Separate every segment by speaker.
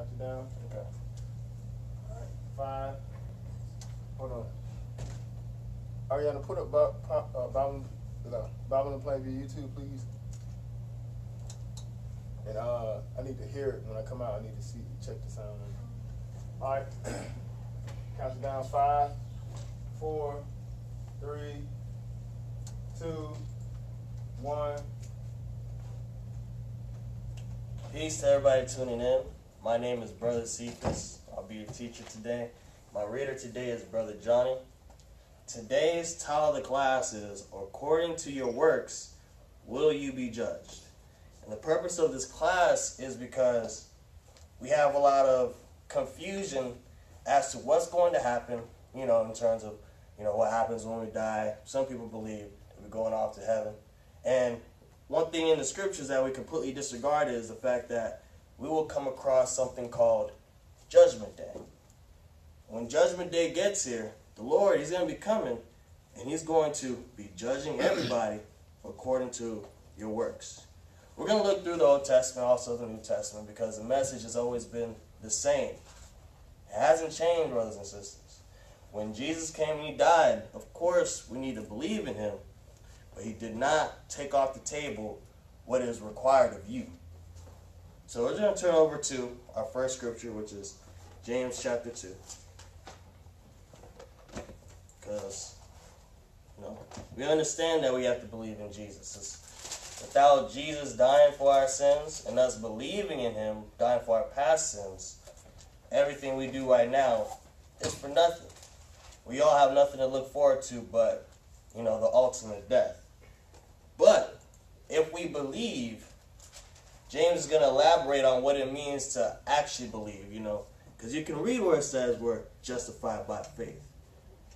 Speaker 1: Count it down. Okay. All right. Five. Hold on. Ariana, put up Bob, uh, Bob, uh, Bible in Plain View YouTube, please. And uh, I need to hear it when I come out. I need to see, check the sound. All right. Count it down. Five, four, three, two, one.
Speaker 2: Peace to everybody tuning in. My name is Brother Cephas. I'll be your teacher today. My reader today is Brother Johnny. Today's title of the class is According to Your Works, Will You Be Judged? And the purpose of this class is because we have a lot of confusion as to what's going to happen, you know, in terms of, you know, what happens when we die. Some people believe we're going off to heaven. And one thing in the scriptures that we completely disregard is the fact that we will come across something called Judgment Day. When Judgment Day gets here, the Lord, He's going to be coming and He's going to be judging everybody according to your works. We're going to look through the Old Testament, also the New Testament, because the message has always been the same. It hasn't changed, brothers and sisters. When Jesus came and He died, of course, we need to believe in Him, but He did not take off the table what is required of you. So we're going to turn over to our first scripture, which is James chapter 2. Because, you know, we understand that we have to believe in Jesus. It's without Jesus dying for our sins and us believing in him, dying for our past sins, everything we do right now is for nothing. We all have nothing to look forward to but, you know, the ultimate death. But if we believe, James is going to elaborate on what it means to actually believe, you know, because you can read where it says we're justified by faith.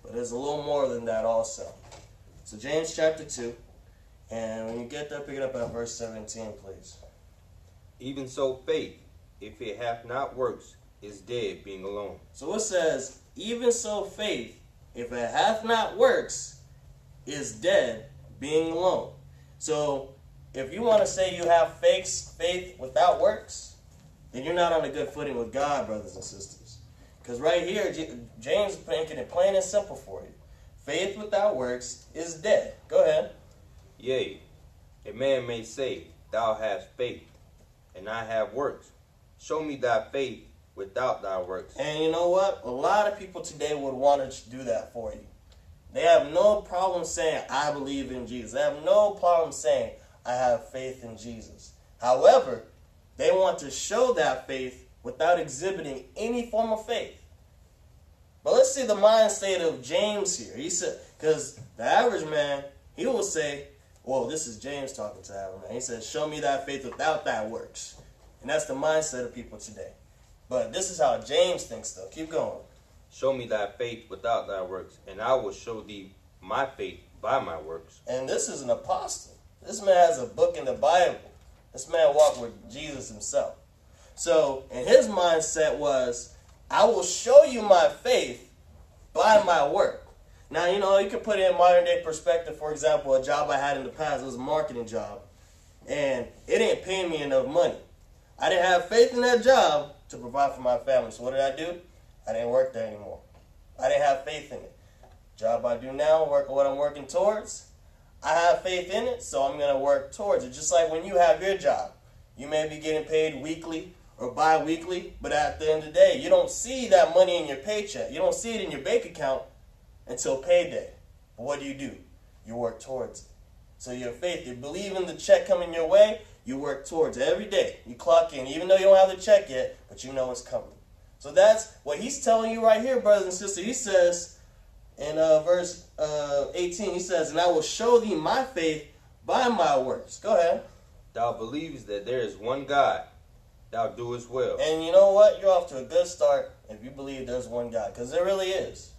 Speaker 2: But there's a little more than that also. So James chapter 2, and when you get there, pick it up at verse 17, please.
Speaker 3: Even so, faith, if it hath not works, is dead, being alone.
Speaker 2: So it says, even so faith, if it hath not works, is dead, being alone. So if you want to say you have faith, faith without works, then you're not on a good footing with God, brothers and sisters. Because right here, James is making it plain and simple for you. Faith without works is dead. Go ahead.
Speaker 3: Yea, a man may say, Thou hast faith, and I have works. Show me thy faith without thy works.
Speaker 2: And you know what? A lot of people today would want to do that for you. They have no problem saying, I believe in Jesus. They have no problem saying, I have faith in Jesus. However, they want to show that faith without exhibiting any form of faith. But let's see the mind state of James here. He said, because the average man, he will say, well, this is James talking to average man. He says, show me that faith without that works. And that's the mindset of people today. But this is how James thinks, though. Keep going.
Speaker 3: Show me thy faith without thy works, and I will show thee my faith by my works.
Speaker 2: And this is an apostle. This man has a book in the Bible. This man walked with Jesus himself. So, and his mindset was, I will show you my faith by my work. Now, you know, you can put it in modern day perspective. For example, a job I had in the past was a marketing job. And it didn't pay me enough money. I didn't have faith in that job to provide for my family. So what did I do? I didn't work there anymore. I didn't have faith in it. Job I do now, work what I'm working towards, I have faith in it, so I'm going to work towards it. Just like when you have your job, you may be getting paid weekly or bi-weekly, but at the end of the day, you don't see that money in your paycheck. You don't see it in your bank account until payday. But what do you do? You work towards it. So your faith, you believe in the check coming your way, you work towards it every day. You clock in, even though you don't have the check yet, but you know it's coming. So that's what he's telling you right here, brothers and sisters. He says, in uh, verse uh, 18, he says, And I will show thee my faith by my works. Go ahead.
Speaker 3: Thou believest that there is one God. Thou doest well.
Speaker 2: And you know what? You're off to a good start if you believe there's one God. Because there really is.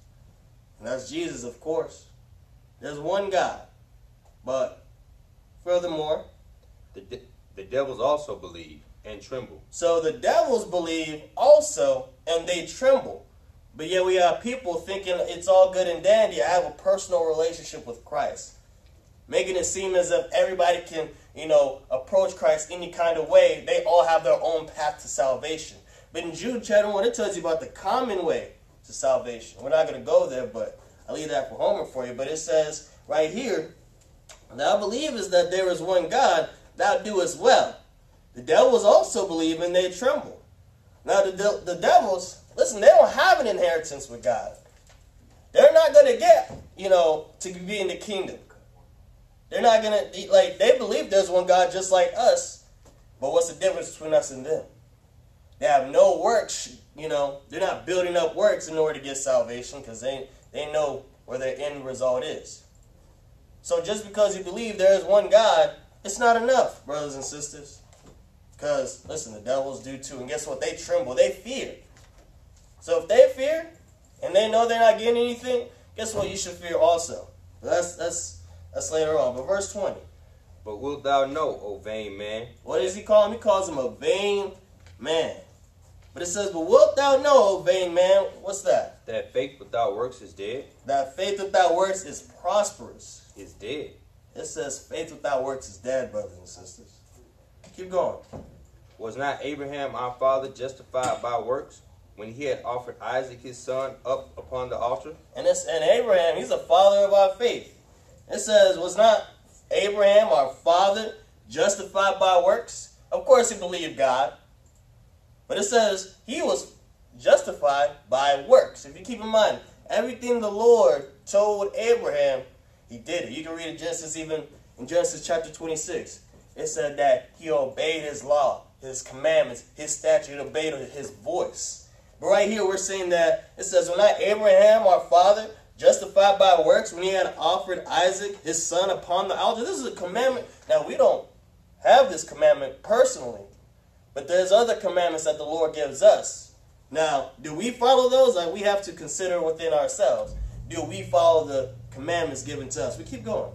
Speaker 2: And that's Jesus, of course. There's one God. But furthermore,
Speaker 3: the, de- the devils also believe and tremble.
Speaker 2: So the devils believe also, and they tremble. But yet we have people thinking it's all good and dandy. I have a personal relationship with Christ. Making it seem as if everybody can, you know, approach Christ any kind of way. They all have their own path to salvation. But in Jude chapter 1, it tells you about the common way to salvation. We're not going to go there, but I leave that for Homer for you. But it says right here, Thou believest that there is one God, thou doest well. The devils also believe and they tremble. Now, the, de- the devils, listen, they don't have an inheritance with God. They're not going to get, you know, to be in the kingdom. They're not going to, like, they believe there's one God just like us. But what's the difference between us and them? They have no works, you know, they're not building up works in order to get salvation because they, they know where their end result is. So just because you believe there is one God, it's not enough, brothers and sisters. Because, listen, the devils do too. And guess what? They tremble. They fear. So if they fear and they know they're not getting anything, guess what? You should fear also. But that's that's that's later on. But verse 20.
Speaker 3: But wilt thou know, O vain man?
Speaker 2: What does he call him? He calls him a vain man. But it says, But wilt thou know, O vain man? What's that?
Speaker 3: That faith without works is dead?
Speaker 2: That faith without works is prosperous.
Speaker 3: Is dead.
Speaker 2: It says faith without works is dead, brothers and sisters. Keep going.
Speaker 3: Was not Abraham our father justified by works when he had offered Isaac his son up upon the altar?
Speaker 2: And it's and Abraham, he's a father of our faith. It says, was not Abraham our father justified by works? Of course he believed God. But it says he was justified by works. If you keep in mind, everything the Lord told Abraham, he did it. You can read it Genesis even in Genesis chapter 26. It said that he obeyed his law, his commandments, his statute, obeyed his voice. But right here we're seeing that it says, When not Abraham, our father, justified by works, when he had offered Isaac, his son, upon the altar. This is a commandment. Now, we don't have this commandment personally, but there's other commandments that the Lord gives us. Now, do we follow those? Like we have to consider within ourselves. Do we follow the commandments given to us? We keep going.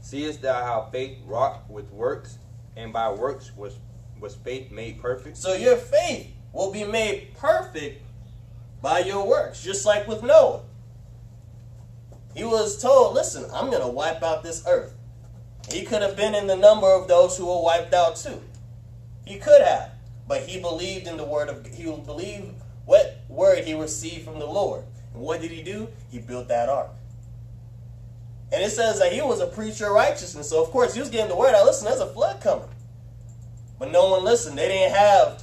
Speaker 3: Seest thou how faith wrought with works, and by works was was faith made perfect?
Speaker 2: So your faith will be made perfect by your works, just like with Noah. He was told, listen, I'm going to wipe out this earth. He could have been in the number of those who were wiped out too. He could have, but he believed in the word of he believed what word he received from the Lord. And what did he do? He built that ark. And it says that he was a preacher of righteousness. So of course he was getting the word out. Listen, there's a flood coming. But no one listened. They didn't have,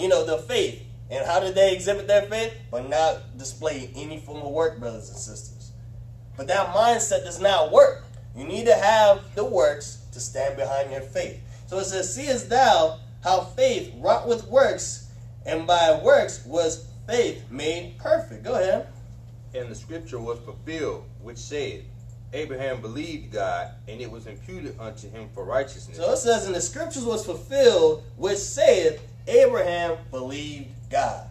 Speaker 2: you know, the faith. And how did they exhibit their faith? But not display any form of work, brothers and sisters. But that mindset does not work. You need to have the works to stand behind your faith. So it says, Seest thou how faith wrought with works, and by works was faith made perfect. Go ahead.
Speaker 3: And the scripture was fulfilled, which said, Abraham believed God, and it was imputed unto him for righteousness.
Speaker 2: So it says, And the scriptures was fulfilled, which saith, Abraham believed God.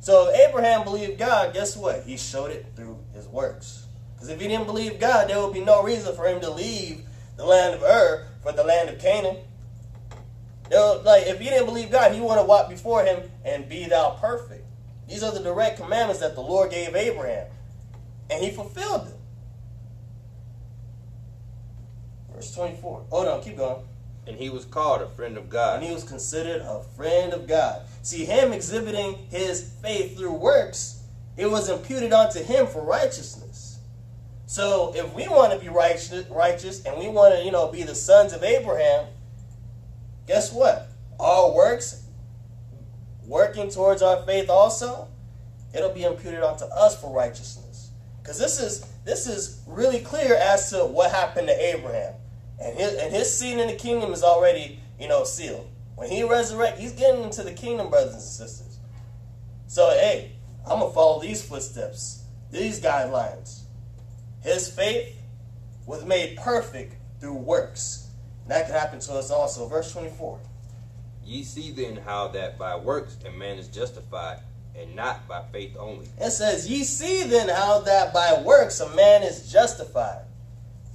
Speaker 2: So Abraham believed God, guess what? He showed it through his works. Because if he didn't believe God, there would be no reason for him to leave the land of Ur for the land of Canaan. Like if he didn't believe God, he would have walked before him and be thou perfect. These are the direct commandments that the Lord gave Abraham, and he fulfilled them. Verse twenty-four. Oh no, keep going.
Speaker 3: and he was called a friend of God.
Speaker 2: And he was considered a friend of God. See, him exhibiting his faith through works, it was imputed unto him for righteousness. So if we want to be righteous, righteous and we want to, you know, be the sons of Abraham, guess what? Our works, working towards our faith also, it'll be imputed unto us for righteousness. Because this is this is really clear as to what happened to Abraham. And his and his seat in the kingdom is already, you know, sealed. When he resurrect, he's getting into the kingdom, brothers and sisters. So hey, I'm gonna follow these footsteps, these guidelines. His faith was made perfect through works. And that could happen to us also. Verse 24.
Speaker 3: Ye see then how that by works a man is justified, and not by faith only.
Speaker 2: It says, Ye see then how that by works a man is justified.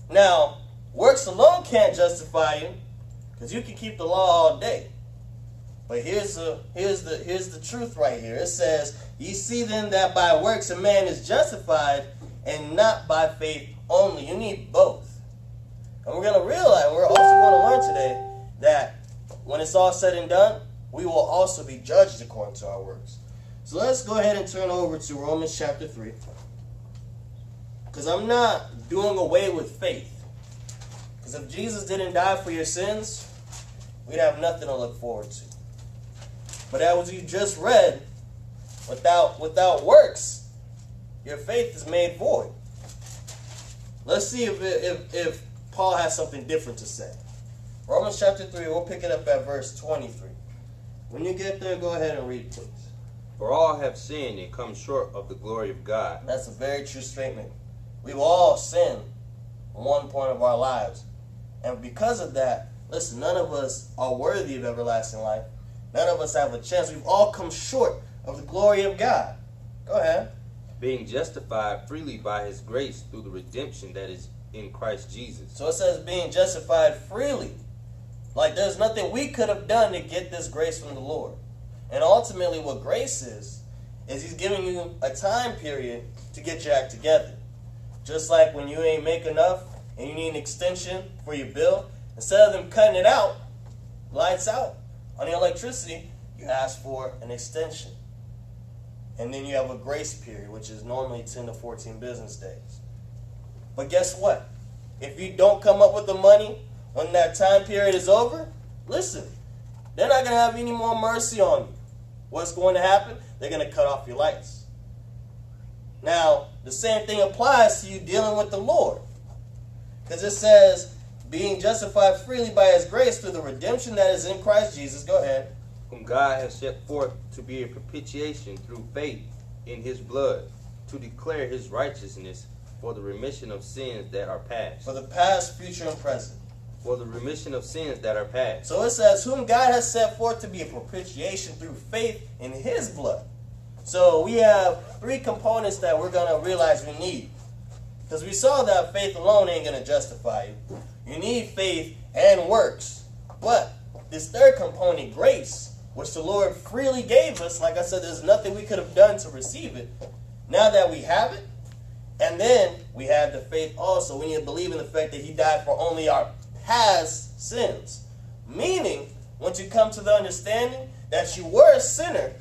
Speaker 2: Now, works alone can't justify you, because you can keep the law all day. But here's the here's the here's the truth right here. It says, Ye see then that by works a man is justified, and not by faith only. You need both. And we're gonna realize, we're also gonna learn today that when it's all said and done, we will also be judged according to our works. So let's go ahead and turn over to Romans chapter 3. Because I'm not doing away with faith. Because if Jesus didn't die for your sins, we'd have nothing to look forward to. But as you just read, without without works, your faith is made void. Let's see if, if, if Paul has something different to say. Romans chapter 3, we'll pick it up at verse 23. When you get there, go ahead and read, please.
Speaker 3: For all have sinned and come short of the glory of God.
Speaker 2: That's a very true statement. We've all sinned one point of our lives. And because of that, listen, none of us are worthy of everlasting life. None of us have a chance. We've all come short of the glory of God. Go ahead.
Speaker 3: Being justified freely by his grace through the redemption that is in Christ Jesus.
Speaker 2: So it says being justified freely. Like there's nothing we could have done to get this grace from the Lord. And ultimately, what grace is, is He's giving you a time period to get your act together. Just like when you ain't make enough and you need an extension for your bill, instead of them cutting it out, lights out on the electricity, you ask for an extension. And then you have a grace period, which is normally 10 to 14 business days. But guess what? If you don't come up with the money when that time period is over, listen, they're not going to have any more mercy on you. What's going to happen? They're going to cut off your lights. Now, the same thing applies to you dealing with the Lord. Because it says, being justified freely by his grace through the redemption that is in Christ Jesus. Go ahead.
Speaker 3: Whom God has set forth to be a propitiation through faith in his blood, to declare his righteousness for the remission of sins that are past.
Speaker 2: For the past, future, and present.
Speaker 3: For the remission of sins that are past.
Speaker 2: So it says, whom God has set forth to be a propitiation through faith in his blood. So we have three components that we're going to realize we need. Because we saw that faith alone ain't going to justify you. You need faith and works. But this third component, grace, which the Lord freely gave us, like I said, there's nothing we could have done to receive it. Now that we have it, and then we have the faith also. We need to believe in the fact that He died for only our past sins. Meaning, once you come to the understanding that you were a sinner,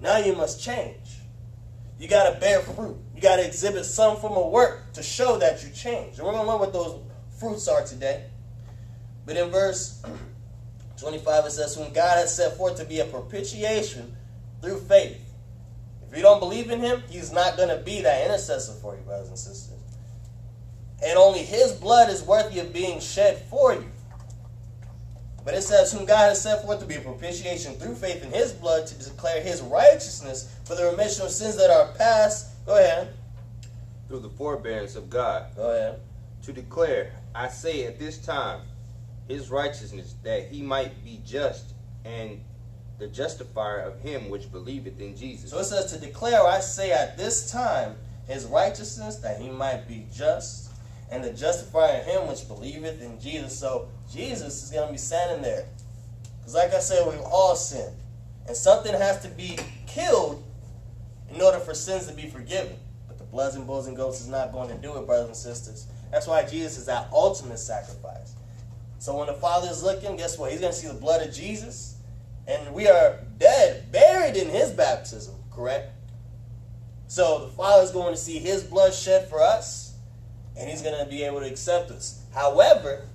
Speaker 2: now you must change. You got to bear fruit. Got to exhibit some form of work to show that you changed. And we're going to learn what those fruits are today. But in verse 25, it says, Whom God has set forth to be a propitiation through faith. If you don't believe in him, he's not going to be that intercessor for you, brothers and sisters. And only his blood is worthy of being shed for you. But it says, Whom God has set forth to be a propitiation through faith in his blood to declare his righteousness for the remission of sins that are past. Go ahead.
Speaker 3: Through the forbearance of God.
Speaker 2: Go ahead.
Speaker 3: To declare, I say at this time, his righteousness, that he might be just and the justifier of him which believeth in Jesus.
Speaker 2: So it says to declare, I say at this time, his righteousness, that he might be just, and the justifier of him which believeth in Jesus. So Jesus is going to be standing there. Because like I said, we've all sinned. And something has to be killed in order for sins to be forgiven. But the bloods and bulls and goats is not going to do it, brothers and sisters. That's why Jesus is our ultimate sacrifice. So when the Father is looking, guess what? He's going to see the blood of Jesus. And we are dead, buried in his baptism, correct? So the Father is going to see his blood shed for us, and he's going to be able to accept us. However,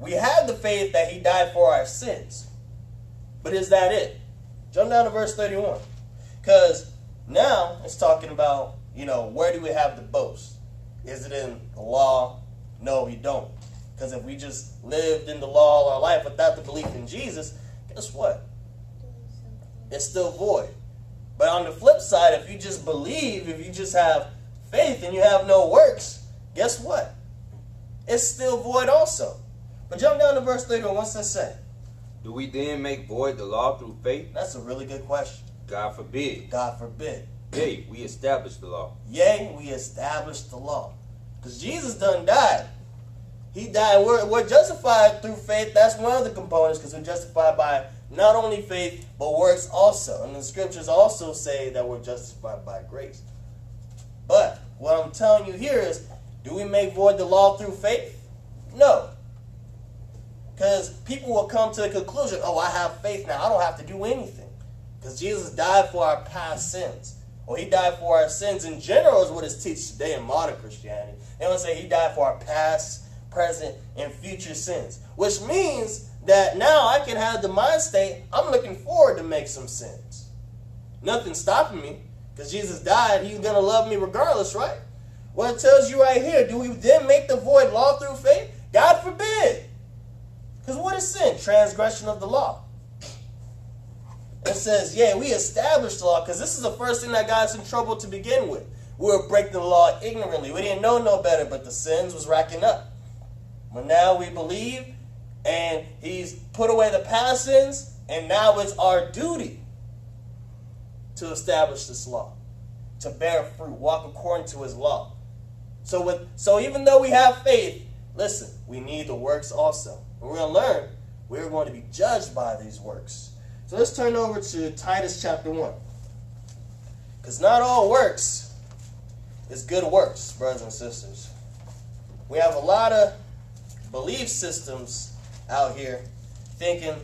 Speaker 2: we have the faith that he died for our sins. But is that it? Jump down to verse 31. Because now it's talking about, you know, where do we have the boast? Is it in the law? No, we don't. Because if we just lived in the law all our life without the belief in Jesus, guess what? It's still void. But on the flip side, if you just believe, if you just have faith and you have no works, guess what? It's still void also. But jump down to verse 31. What's that say?
Speaker 3: Do we then make void the law through faith?
Speaker 2: That's a really good question.
Speaker 3: God forbid.
Speaker 2: God forbid.
Speaker 3: Yea, we establish the law.
Speaker 2: Yea, we established the law. Because Jesus done died. He died. We're, we're justified through faith. That's one of the components because we're justified by not only faith, but works also. And the scriptures also say that we're justified by grace. But what I'm telling you here is do we make void the law through faith? No. Because people will come to the conclusion, oh, I have faith now. I don't have to do anything. Because Jesus died for our past sins. Or he died for our sins in general is what it's teach today in modern Christianity. They don't say he died for our past, present, and future sins. Which means that now I can have the mind state, I'm looking forward to make some sins. Nothing's stopping me. Because Jesus died, he's going to love me regardless, right? Well, it tells you right here, do we then make the void law through faith? God forbid. Because what is sin? Transgression of the law. It says, yeah, we established the law because this is the first thing that got us in trouble to begin with. We were breaking the law ignorantly. We didn't know no better, but the sins was racking up. But now we believe, and he's put away the past sins, and now it's our duty to establish this law, to bear fruit, walk according to his law. So with so even though we have faith, listen, we need the works also. And we're to learn we're going to be judged by these works. So let's turn over to Titus chapter 1. Because not all works is good works, brothers and sisters. We have a lot of belief systems out here thinking,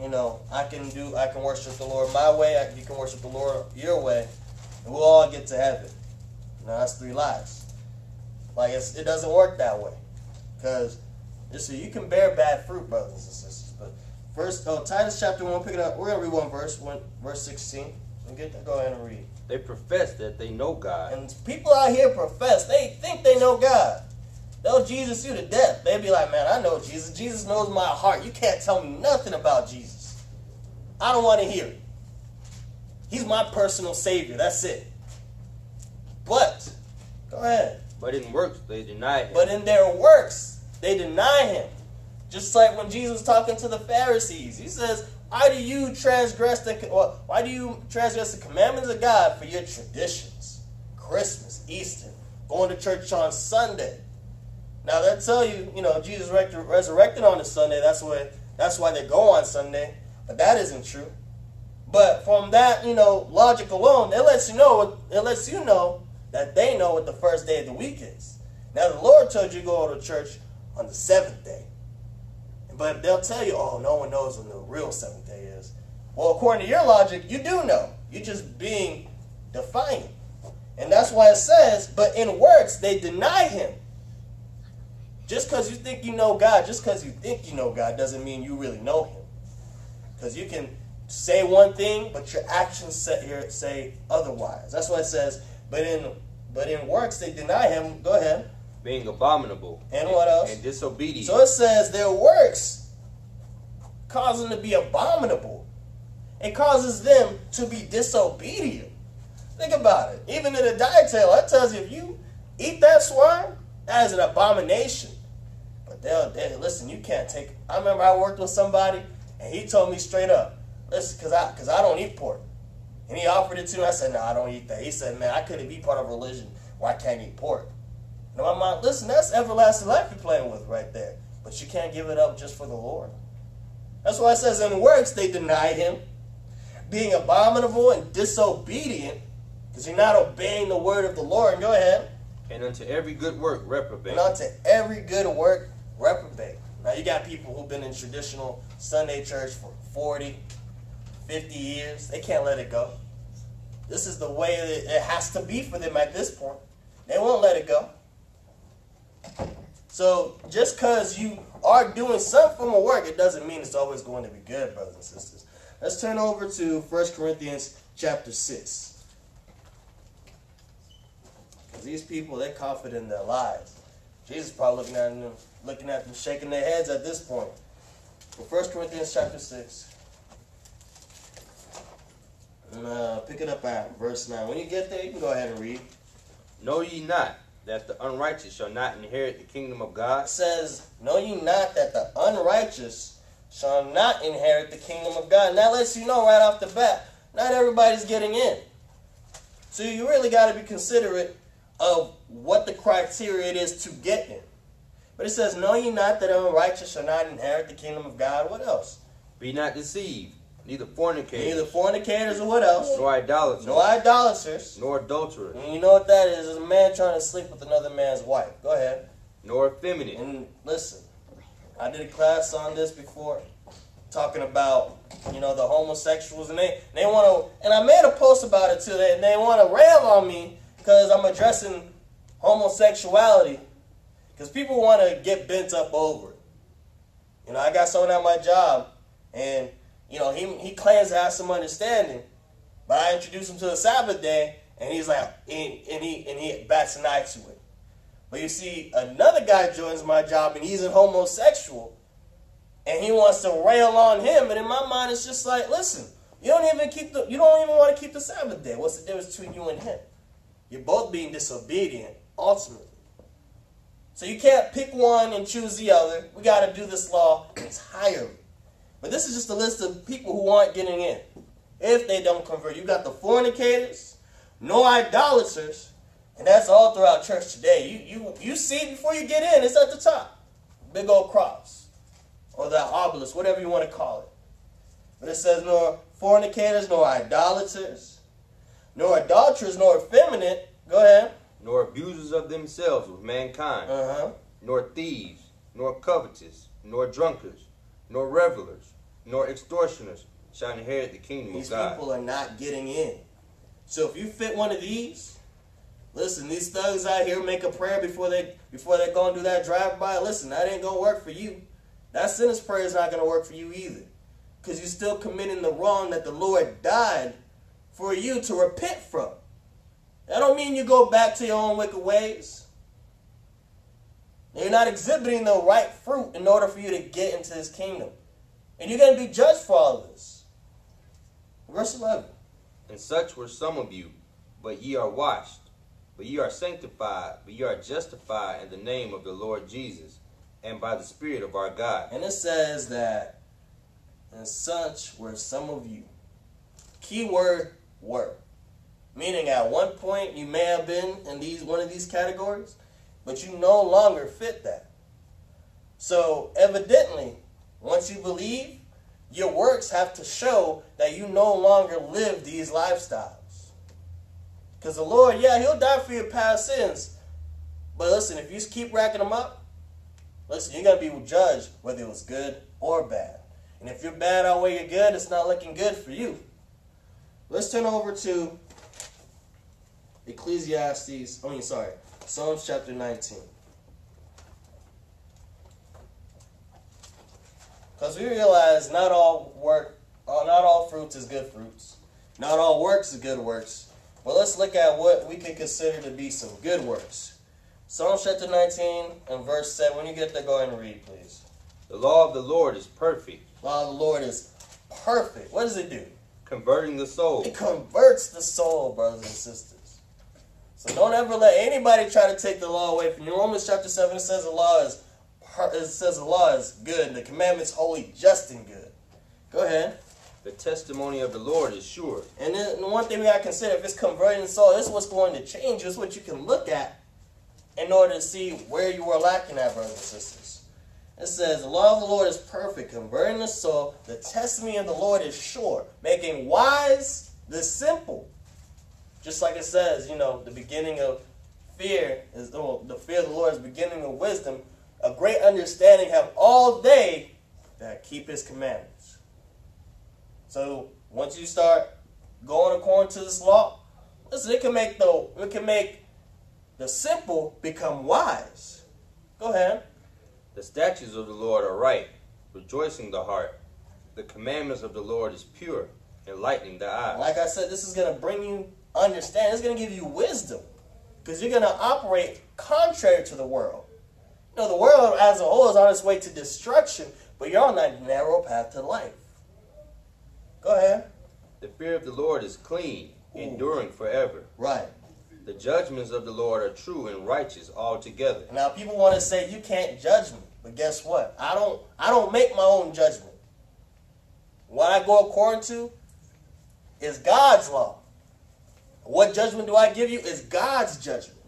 Speaker 2: you know, I can do, I can worship the Lord my way, I, you can worship the Lord your way, and we'll all get to heaven. Now that's three lies. Like it doesn't work that way, because you see, you can bear bad fruit, brothers and sisters. First, oh, Titus chapter one, pick it up. We're gonna read one verse, one verse sixteen. So get that. Go ahead and read.
Speaker 3: They profess that they know God.
Speaker 2: And people out here profess they think they know God. They'll Jesus you to death. They be like, man, I know Jesus. Jesus knows my heart. You can't tell me nothing about Jesus. I don't want to hear it. He's my personal savior. That's it. But, go ahead.
Speaker 3: But in works they deny him.
Speaker 2: But in their works, they deny him. Just like when Jesus was talking to the Pharisees, he says, "Why do you transgress the why do you transgress the commandments of God for your traditions? Christmas, Easter, going to church on Sunday." Now they tell you, you know, Jesus resurrected on a Sunday. That's why that's why they go on Sunday, but that isn't true. But from that, you know, logic alone, it lets you know it lets you know that they know what the first day of the week is. Now the Lord told you to go to church on the seventh day. But they'll tell you, oh, no one knows when the real seventh day is. Well, according to your logic, you do know. You're just being defiant. And that's why it says, but in works they deny him. Just because you think you know God, just because you think you know God, doesn't mean you really know him. Because you can say one thing, but your actions say, say otherwise. That's why it says, but in but in works they deny him. Go ahead
Speaker 3: being abominable.
Speaker 2: And what else?
Speaker 3: And disobedient.
Speaker 2: So it says their works cause them to be abominable. It causes them to be disobedient. Think about it. Even in the dietary, that tells you if you eat that swine, that is an abomination. But they'll, they listen, you can't take. I remember I worked with somebody, and he told me straight up, listen, because I, cause I don't eat pork. And he offered it to me. I said, no, I don't eat that. He said, man, I couldn't be part of religion where I can't eat pork. Now, my mind, listen, that's everlasting life you're playing with right there. But you can't give it up just for the Lord. That's why it says in works they denied him, being abominable and disobedient, because you're not obeying the word of the Lord. Go ahead.
Speaker 3: And unto every good work reprobate.
Speaker 2: And unto every good work reprobate. Now you got people who've been in traditional Sunday church for 40, 50 years. They can't let it go. This is the way it has to be for them at this point. They won't let it go. So just because you are doing some form of work, it doesn't mean it's always going to be good, brothers and sisters. Let's turn over to 1 Corinthians chapter 6. Because these people, they're confident in their lies. Jesus probably looking at them, looking at them, shaking their heads at this point. But 1 Corinthians chapter 6. And, uh, pick it up at verse 9. When you get there, you can go ahead and read.
Speaker 3: Know ye not that the unrighteous shall not inherit the kingdom of God?
Speaker 2: It says, Know ye not that the unrighteous shall not inherit the kingdom of God? And that lets you know right off the bat, not everybody's getting in. So you really got to be considerate of what the criteria it is to get in. But it says, Know ye not that the unrighteous shall not inherit the kingdom of God? What else?
Speaker 3: Be not deceived neither fornicators,
Speaker 2: neither fornicators or what else?
Speaker 3: Nor idolaters,
Speaker 2: no idolaters,
Speaker 3: nor adulterers.
Speaker 2: And you know what that is? Is a man trying to sleep with another man's wife. Go ahead.
Speaker 3: Nor effeminate.
Speaker 2: And listen, I did a class on this before, talking about you know the homosexuals, and they they want to, and I made a post about it too. They they want to rail on me because I'm addressing homosexuality, because people want to get bent up over it. You know, I got someone at my job, and you know he he claims to have some understanding, but I introduced him to the Sabbath day, and he's like, and, and he and he bats an eye to it. But you see, another guy joins my job, and he's a homosexual, and he wants to rail on him. And in my mind, it's just like, listen, you don't even keep the, you don't even want to keep the Sabbath day. What's the difference between you and him? You're both being disobedient, ultimately. So you can't pick one and choose the other. We got to do this law entirely. But this is just a list of people who aren't getting in if they don't convert. You got the fornicators, no idolaters, and that's all throughout church today. You you you see it before you get in. It's at the top, big old cross, or the obelisk, whatever you want to call it. But it says nor fornicators, nor idolaters, nor adulterers, nor effeminate. Go ahead.
Speaker 3: Nor abusers of themselves with mankind,
Speaker 2: Uh huh.
Speaker 3: nor thieves, nor covetous, nor drunkards, nor revelers, nor extortioners shall inherit the kingdom
Speaker 2: These
Speaker 3: of God.
Speaker 2: These people are not getting in. So if you fit one of these, listen, these thugs out here make a prayer before they before they go and do that drive by. Listen, that ain't gonna work for you. That sinner's prayer is not gonna work for you either. Because you're still committing the wrong that the Lord died for you to repent from. That don't mean you go back to your own wicked ways. You're not exhibiting the right fruit in order for you to get into his kingdom. And you're going to be judged for all this. Verse 11.
Speaker 3: And such were some of you, but ye are washed, but ye are sanctified, but ye are justified in the name of the Lord Jesus, and by the Spirit of our God.
Speaker 2: And it says that, and such were some of you. Key word were. Meaning at one point you may have been in these one of these categories, but you no longer fit that. So evidently, once you believe, your works have to show that you no longer live these lifestyles. Because the Lord, yeah, He'll die for your past sins. But listen, if you keep racking them up, listen, you're going to be judged whether it was good or bad. And if you're bad outweigh your good, it's not looking good for you. Let's turn over to Ecclesiastes, I mean, sorry, Psalms chapter 19. Because we realize not all work, uh, not all fruits is good fruits. Not all works is good works. But let's look at what we can consider to be some good works. Psalm chapter 19 and verse 7. When you get there, go ahead and read, please.
Speaker 3: The law of the Lord is perfect,
Speaker 2: Law of the Lord is perfect. What does it do?
Speaker 3: converting the soul.
Speaker 2: It converts the soul, brothers and sisters. So don't ever let anybody try to take the law away from you. Romans chapter 7 it says the law is it says the law is good and the commandments holy, just and good. Go ahead.
Speaker 3: The testimony of the Lord is sure.
Speaker 2: And then the one thing we gotta consider if it's converting the soul, this is what's going to change. This is what you can look at in order to see where you are lacking at, brothers and sisters. It says, The law of the Lord is perfect, converting the soul. The testimony of the Lord is sure, making wise the simple. Just like it says, you know, the beginning of fear is well, the fear of the Lord is beginning of wisdom. A great understanding have all they that keep his commandments. So once you start going according to this law, listen, it can make the it can make the simple become wise. Go ahead.
Speaker 3: The statutes of the Lord are right, rejoicing the heart. The commandments of the Lord is pure, enlightening the eyes.
Speaker 2: Like I said, this is going to bring you understanding. It's going to give you wisdom because you're going to operate contrary to the world. Know, the world as a whole is on its way to destruction, but you're on that narrow path to life. Go ahead.
Speaker 3: The fear of the Lord is clean,
Speaker 2: Ooh.
Speaker 3: enduring forever.
Speaker 2: Right.
Speaker 3: The judgments of the Lord are true and righteous altogether.
Speaker 2: Now people want to say you can't judge me, but guess what? I don't. I don't make my own judgment. What I go according to is God's law. What judgment do I give you is God's judgment.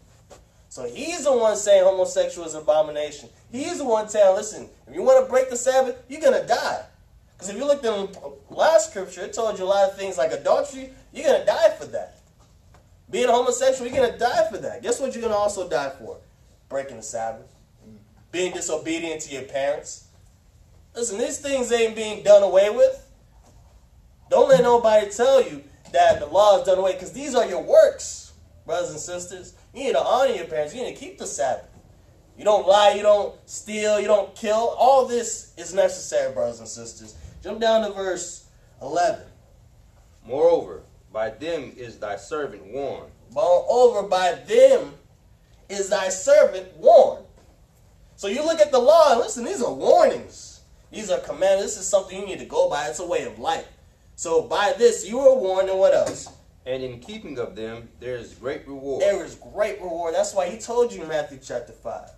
Speaker 2: So He's the one saying homosexual is an abomination. He's the one telling, listen, if you want to break the Sabbath, you're gonna die. Because if you looked in the last scripture, it told you a lot of things like adultery. You're gonna die for that. Being homosexual, you're gonna die for that. Guess what you're gonna also die for? Breaking the Sabbath. Being disobedient to your parents. Listen, these things ain't being done away with. Don't let nobody tell you that the law is done away because these are your works, brothers and sisters. You need to honor your parents. You need to keep the Sabbath. You don't lie, you don't steal, you don't kill. All this is necessary, brothers and sisters. Jump down to verse 11.
Speaker 3: Moreover, by them is thy servant warned.
Speaker 2: Moreover, by them is thy servant warned. So you look at the law and listen, these are warnings. These are commands. This is something you need to go by. It's a way of life. So by this you are warned, and what else?
Speaker 3: And in keeping of them, there is great reward.
Speaker 2: There is great reward. That's why he told you in Matthew chapter 5.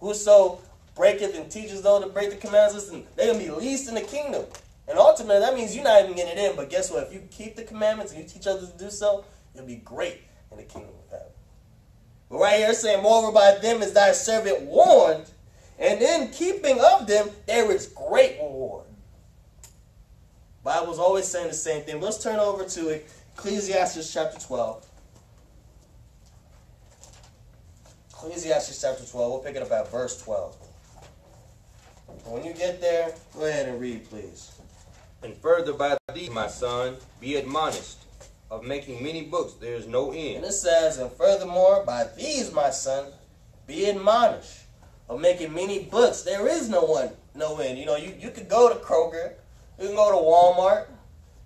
Speaker 2: Whoso breaketh and teaches those to break the commandments, listen, they're going to be least in the kingdom. And ultimately, that means you're not even getting it in. But guess what? If you keep the commandments and you teach others to do so, you'll be great in the kingdom of heaven. But right here, saying, Moreover, by them is thy servant warned, and in keeping of them, there is great reward. Bible's always saying the same thing. Let's turn over to Ecclesiastes chapter 12. Ecclesiastes chapter 12. We'll pick it up at verse 12. When you get there, go ahead and read, please.
Speaker 3: And further by thee, my son, be admonished. Of making many books, there is no end.
Speaker 2: And it says, And furthermore, by these, my son, be admonished. Of making many books, there is no one, no end. You know, you, you could go to Kroger, you can go to Walmart.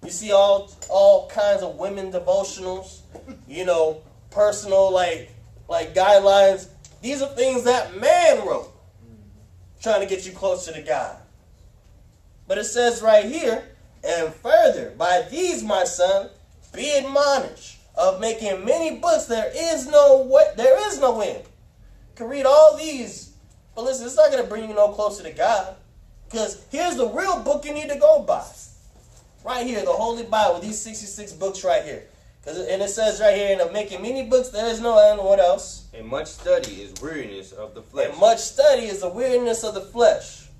Speaker 2: You see all all kinds of women devotionals, you know, personal like like guidelines. These are things that man wrote, trying to get you closer to God. But it says right here, and further, by these, my son, be admonished of making many books. There is no way, there is no end. You can read all these, but listen, it's not going to bring you no closer to God. Because here's the real book you need to go by. Right here, the Holy Bible, these 66 books right here. 'Cause and it says right here, and of making many books, there is no end. What else?
Speaker 3: And much study is weariness of the flesh.
Speaker 2: And much study is the weariness of the flesh.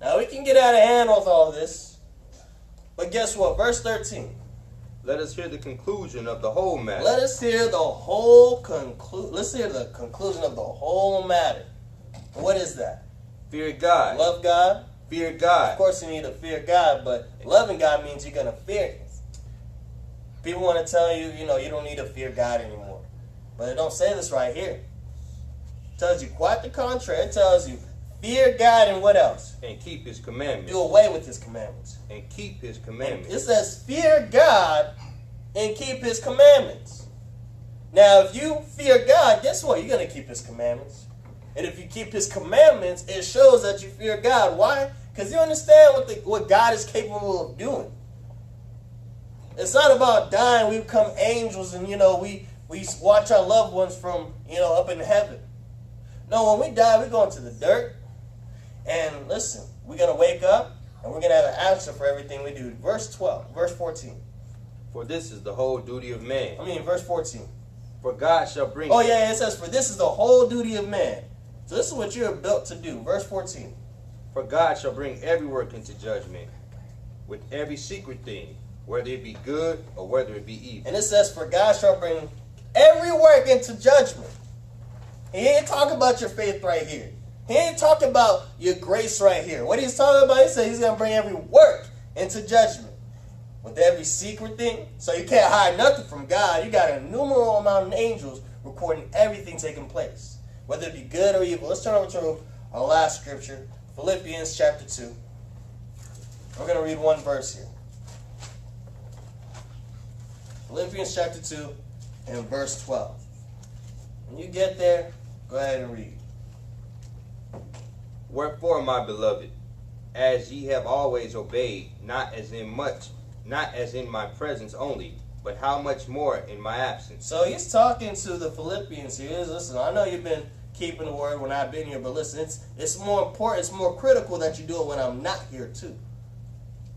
Speaker 2: Now we can get out of hand with all this. But guess what? Verse 13.
Speaker 3: Let us hear the conclusion of the whole matter.
Speaker 2: Let us hear the whole conclude. Let's hear the conclusion of the whole matter. What is that?
Speaker 3: Fear God.
Speaker 2: Love God.
Speaker 3: Fear God.
Speaker 2: Of course, you need to fear God, but loving God means you're gonna fear Him. People want to tell you, you know, you don't need to fear God anymore, but it don't say this right here. It tells you quite the contrary. It tells you fear God and what else?
Speaker 3: And keep his commandments.
Speaker 2: Do away with His commandments.
Speaker 3: And keep his
Speaker 2: And
Speaker 3: commandments.
Speaker 2: it says, fear God and keep his commandments. Now, if you fear God, guess what? You're going to keep his commandments. And if you keep his commandments, it shows that you fear God. Why? Because you understand what, the, what God is capable of doing. It's not about dying, we become angels and, you know, we, we watch our loved ones from, you know, up in heaven. No, when we die, we're going to the dirt. And listen, we're going to wake up and we're going to have an answer for everything we do. Verse 12, verse 14.
Speaker 3: For this is the whole duty of man.
Speaker 2: I mean, verse 14.
Speaker 3: For God shall bring
Speaker 2: Oh, yeah, it says, For this is the whole duty of man. So this is what you're built to do. Verse 14.
Speaker 3: For God shall bring every work into judgment, with every secret thing, whether it be good or whether it be evil.
Speaker 2: And it says, For God shall bring every work into judgment. He ain't talking about your faith right here. He ain't talking about your grace right here. What he's talking about, he said he's going to bring every work into judgment. With every secret thing. So you can't hide nothing from God. You got an innumerable amount of angels recording everything taking place. Whether it be good or evil. Let's turn over to our last scripture. Philippians chapter 2. We're going to read one verse here. Philippians chapter 2 and verse 12. When you get there, go ahead and read.
Speaker 3: Wherefore, my beloved, as ye have always obeyed, not as in much, not as in my presence only, but how much more in my absence.
Speaker 2: So he's talking to the Philippians here. He's, Listen, I know you've been keeping the word when I've been here, but listen, it's it's more important, it's more critical that you do it when I'm not here too.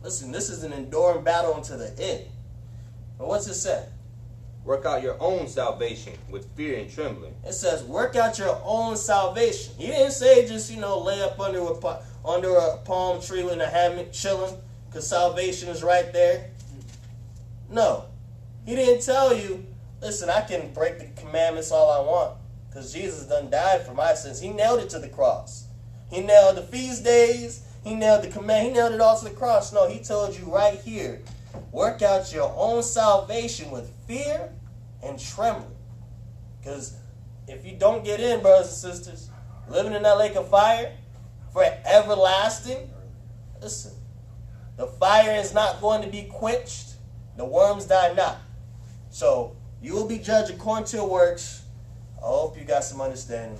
Speaker 2: Listen, this is an enduring battle until the end. But what's it say?
Speaker 3: Work out your own salvation with fear and trembling.
Speaker 2: It says, work out your own salvation. He didn't say just, you know, lay up under a, under a palm tree in a hammock chilling because salvation is right there. No. He didn't tell you, listen, I can break the commandments all I want because Jesus done died for my sins. He nailed it to the cross. He nailed the feast days. he nailed the command, he nailed it all to the cross. No, he told you right here work out your own salvation with fear and trembling. Because if you don't get in, brothers and sisters, living in that lake of fire for everlasting, listen, the fire is not going to be quenched, the worms die not. So you will be judged according to your works. I hope you got some understanding.